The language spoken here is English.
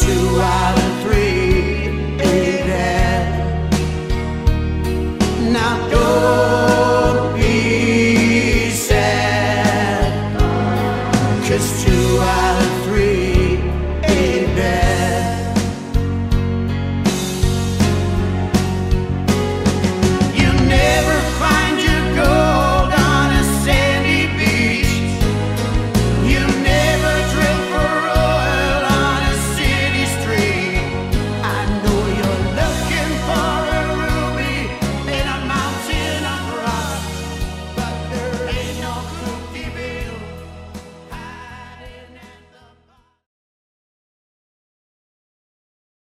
two out of three. Now don't be cause two out